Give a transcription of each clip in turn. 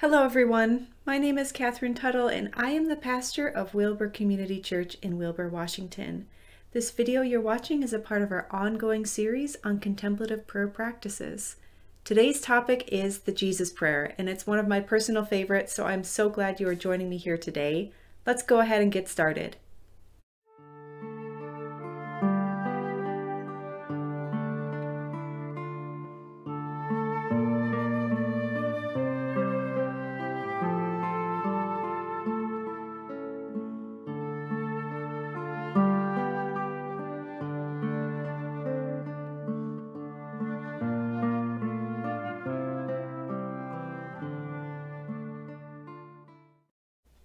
Hello, everyone. My name is Catherine Tuttle, and I am the pastor of Wilbur Community Church in Wilbur, Washington. This video you're watching is a part of our ongoing series on contemplative prayer practices. Today's topic is the Jesus Prayer, and it's one of my personal favorites, so I'm so glad you are joining me here today. Let's go ahead and get started.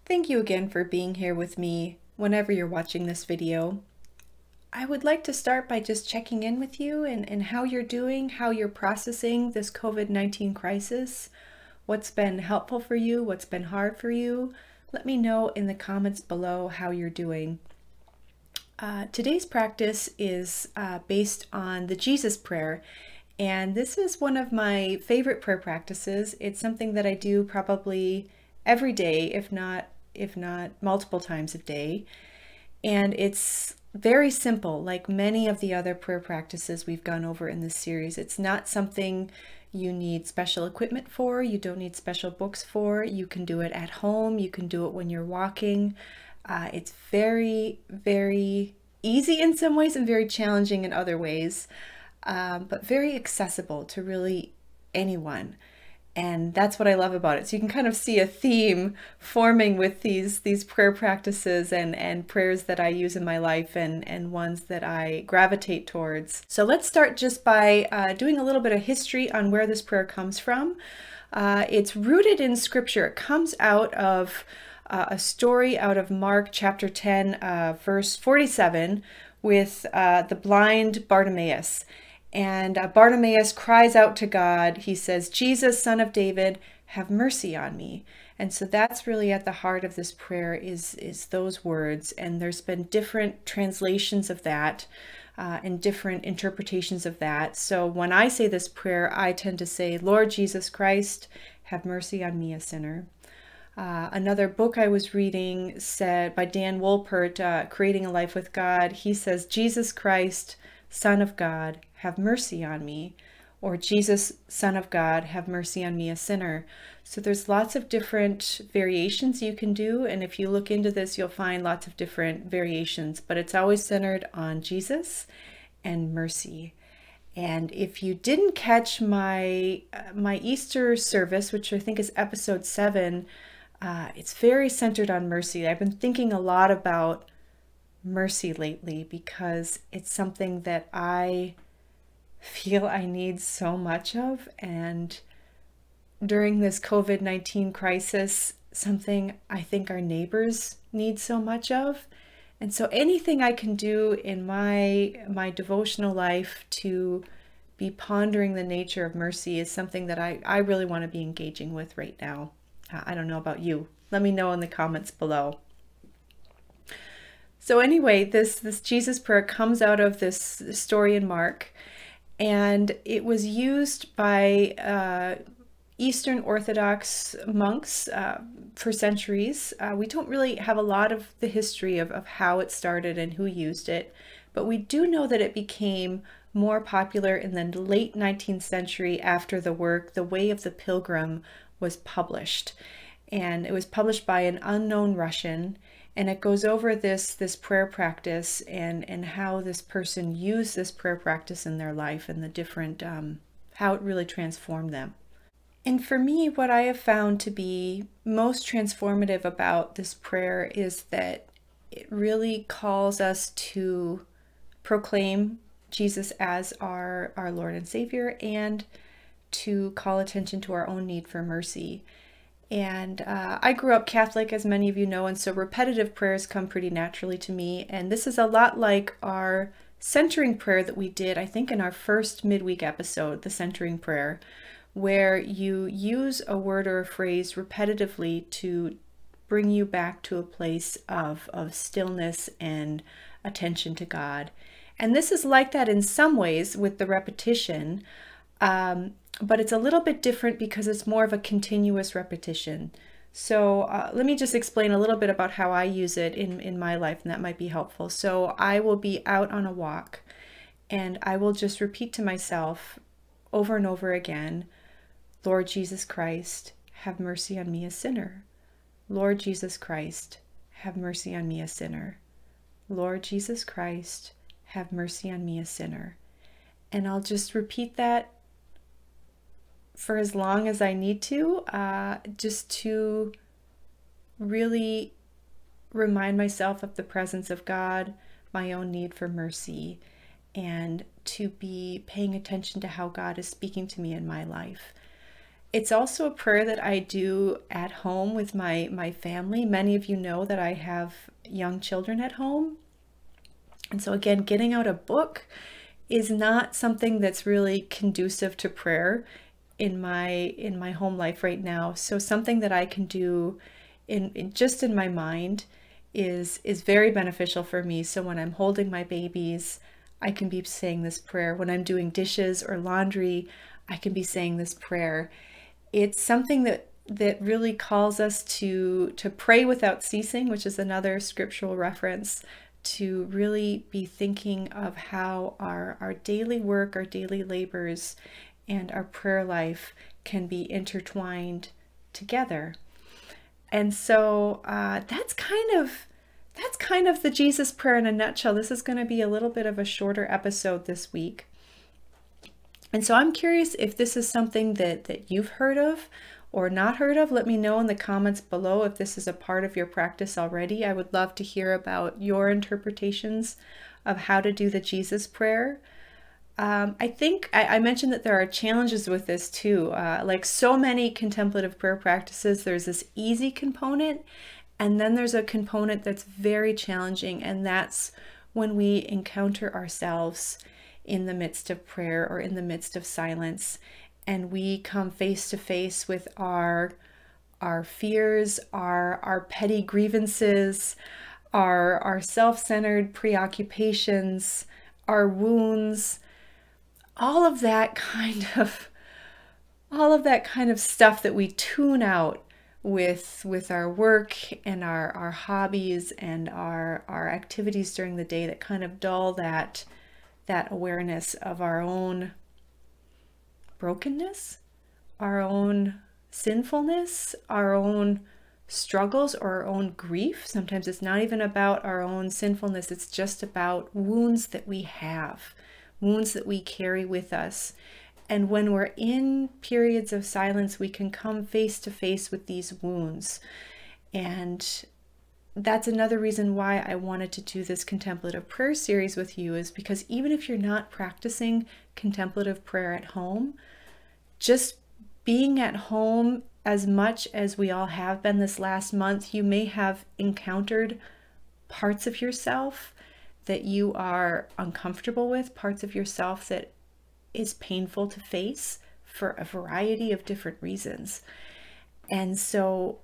Thank you again for being here with me whenever you're watching this video. I would like to start by just checking in with you and, and how you're doing, how you're processing this COVID-19 crisis, what's been helpful for you, what's been hard for you. Let me know in the comments below how you're doing. Uh, today's practice is uh, based on the Jesus Prayer, and this is one of my favorite prayer practices. It's something that I do probably every day, if not if not multiple times a day. And it's very simple, like many of the other prayer practices we've gone over in this series. It's not something you need special equipment for, you don't need special books for. You can do it at home, you can do it when you're walking. Uh, it's very, very easy in some ways and very challenging in other ways, um, but very accessible to really anyone and that's what I love about it. So you can kind of see a theme forming with these these prayer practices and and prayers that I use in my life and and ones that I gravitate towards. So let's start just by uh, doing a little bit of history on where this prayer comes from. Uh, it's rooted in Scripture. It comes out of uh, a story out of Mark chapter 10, uh, verse 47, with uh, the blind Bartimaeus. And uh, Bartimaeus cries out to God. He says, Jesus, son of David, have mercy on me. And so that's really at the heart of this prayer is, is those words. And there's been different translations of that uh, and different interpretations of that. So when I say this prayer, I tend to say, Lord Jesus Christ, have mercy on me, a sinner. Uh, another book I was reading said by Dan Wolpert, uh, Creating a Life with God, he says, Jesus Christ, Son of God, have mercy on me. Or Jesus, Son of God, have mercy on me, a sinner. So there's lots of different variations you can do. And if you look into this, you'll find lots of different variations, but it's always centered on Jesus and mercy. And if you didn't catch my uh, my Easter service, which I think is episode seven, uh, it's very centered on mercy. I've been thinking a lot about mercy lately because it's something that I feel I need so much of. And during this COVID 19 crisis, something I think our neighbors need so much of. And so anything I can do in my my devotional life to be pondering the nature of mercy is something that I, I really want to be engaging with right now. Uh, I don't know about you. Let me know in the comments below. So anyway, this this Jesus prayer comes out of this story in Mark, and it was used by uh, Eastern Orthodox monks uh, for centuries. Uh, we don't really have a lot of the history of, of how it started and who used it, but we do know that it became more popular in the late 19th century after the work The Way of the Pilgrim was published. And it was published by an unknown Russian and it goes over this this prayer practice and and how this person used this prayer practice in their life and the different um, how it really transformed them. And for me what i have found to be most transformative about this prayer is that it really calls us to proclaim jesus as our our lord and savior and to call attention to our own need for mercy and uh, I grew up Catholic, as many of you know, and so repetitive prayers come pretty naturally to me. And this is a lot like our centering prayer that we did, I think, in our first midweek episode, the centering prayer, where you use a word or a phrase repetitively to bring you back to a place of, of stillness and attention to God. And this is like that in some ways with the repetition. Um, but it's a little bit different because it's more of a continuous repetition. So uh, let me just explain a little bit about how I use it in, in my life, and that might be helpful. So I will be out on a walk, and I will just repeat to myself over and over again, Lord Jesus Christ, have mercy on me, a sinner. Lord Jesus Christ, have mercy on me, a sinner. Lord Jesus Christ, have mercy on me, a sinner. And I'll just repeat that for as long as I need to, uh, just to really remind myself of the presence of God, my own need for mercy, and to be paying attention to how God is speaking to me in my life. It's also a prayer that I do at home with my, my family. Many of you know that I have young children at home. And so, again, getting out a book is not something that's really conducive to prayer in my in my home life right now. So something that i can do in, in, just in my mind is is very beneficial for me. So when i'm holding my babies i can be saying this prayer. When i'm doing dishes or laundry i can be saying this prayer. It's something that that really calls us to to pray without ceasing which is another scriptural reference to really be thinking of how our our daily work our daily labors and our prayer life can be intertwined together. And so uh, that's kind of that's kind of the Jesus prayer in a nutshell. This is going to be a little bit of a shorter episode this week. And so I'm curious if this is something that, that you've heard of or not heard of. Let me know in the comments below if this is a part of your practice already. I would love to hear about your interpretations of how to do the Jesus prayer. Um, I think I, I, mentioned that there are challenges with this too. Uh, like so many contemplative prayer practices, there's this easy component, and then there's a component that's very challenging, and that's when we encounter ourselves in the midst of prayer or in the midst of silence, and we come face to face with our our fears, our our petty grievances, our our self-centered preoccupations, our wounds all of that kind of all of that kind of stuff that we tune out with with our work and our our hobbies and our our activities during the day that kind of dull that that awareness of our own brokenness our own sinfulness our own struggles or our own grief. Sometimes it's not even about our own sinfulness. It's just about wounds that we have wounds that we carry with us. And when we're in periods of silence, we can come face to face with these wounds. And that's another reason why I wanted to do this contemplative prayer series with you is because even if you're not practicing contemplative prayer at home, just being at home as much as we all have been this last month, you may have encountered parts of yourself that you are uncomfortable with, parts of yourself that is painful to face for a variety of different reasons. And so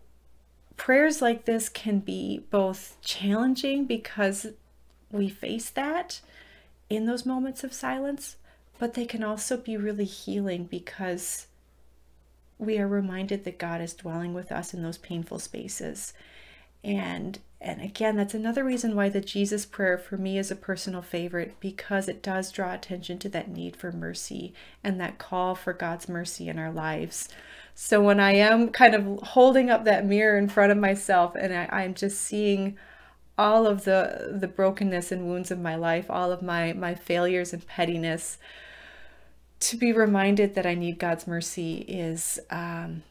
prayers like this can be both challenging because we face that in those moments of silence, but they can also be really healing because we are reminded that God is dwelling with us in those painful spaces. And and again, that's another reason why the Jesus prayer for me is a personal favorite because it does draw attention to that need for mercy and that call for God's mercy in our lives. So when I am kind of holding up that mirror in front of myself and I, am just seeing all of the the brokenness and wounds of my life, all of my my failures and pettiness, to be reminded that I need God's mercy is um,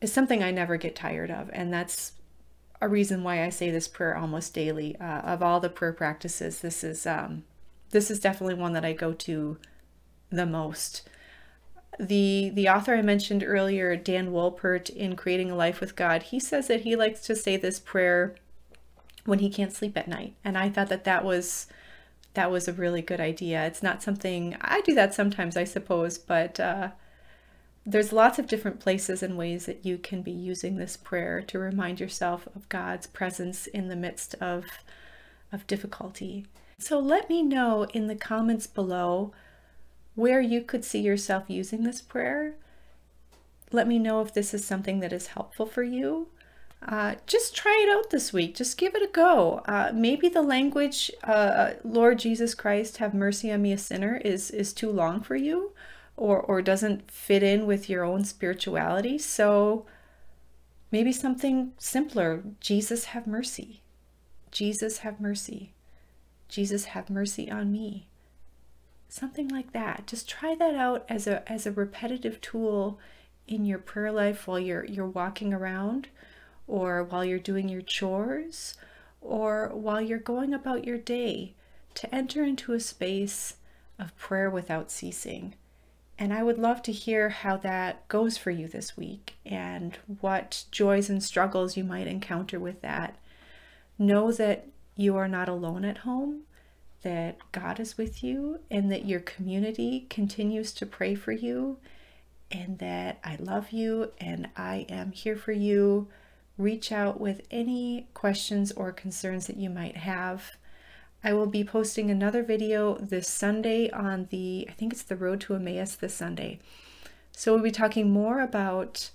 is something I never get tired of, and that's a reason why I say this prayer almost daily. Uh, of all the prayer practices, this is um, this is definitely one that I go to the most. The the author I mentioned earlier, Dan Wolpert, in Creating a Life with God, he says that he likes to say this prayer when he can't sleep at night, and I thought that that was that was a really good idea. It's not something I do that sometimes, I suppose, but uh, there's lots of different places and ways that you can be using this prayer to remind yourself of God's presence in the midst of, of difficulty. So let me know in the comments below where you could see yourself using this prayer. Let me know if this is something that is helpful for you. Uh, just try it out this week. Just give it a go. Uh, maybe the language, uh, Lord Jesus Christ, have mercy on me, a sinner, is is too long for you, or or doesn't fit in with your own spirituality. So maybe something simpler. Jesus, have mercy. Jesus, have mercy. Jesus, have mercy on me. Something like that. Just try that out as a as a repetitive tool in your prayer life while you're you're walking around or while you're doing your chores, or while you're going about your day, to enter into a space of prayer without ceasing. And I would love to hear how that goes for you this week and what joys and struggles you might encounter with that. Know that you are not alone at home, that God is with you, and that your community continues to pray for you, and that I love you and I am here for you reach out with any questions or concerns that you might have. I will be posting another video this Sunday on the, I think it's the Road to Emmaus this Sunday. So we'll be talking more about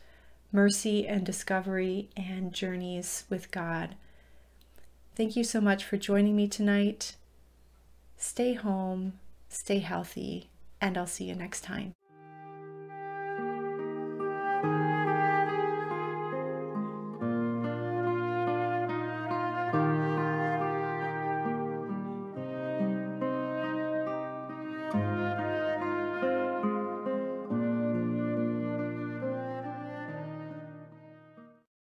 mercy and discovery and journeys with God. Thank you so much for joining me tonight. Stay home, stay healthy, and I'll see you next time.